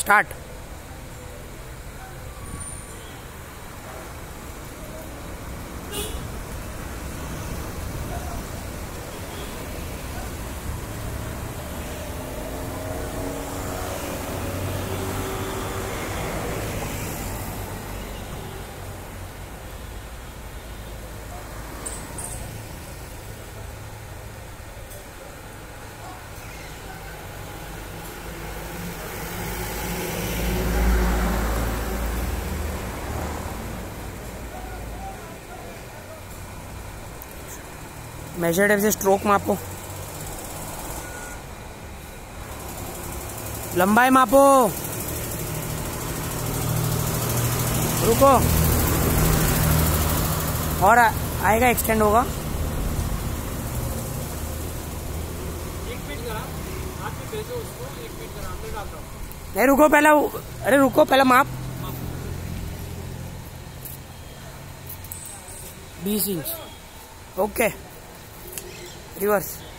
Start. Measure tape से stroke मापो। लंबाई मापो। रुको। और आ, आएगा एक्सटेंड होगा। नहीं रुको पहले अरे रुको पहले माप। बीस इंच। ओके। viewers